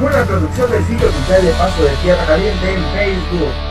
Una producción del sitio oficial de Paso de Tierra Caliente en Facebook.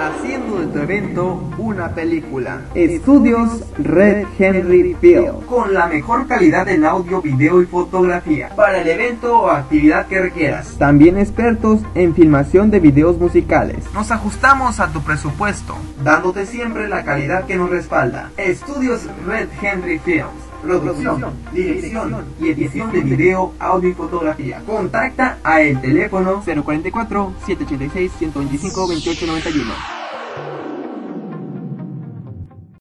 Haciendo de tu evento una película. Estudios Red Henry Film. Con la mejor calidad en audio, video y fotografía. Para el evento o actividad que requieras. También expertos en filmación de videos musicales. Nos ajustamos a tu presupuesto, dándote siempre la calidad que nos respalda. Estudios Red Henry Films. Producción, dirección y edición de video, audio y fotografía. Contacta a el teléfono 044 786 125 2891.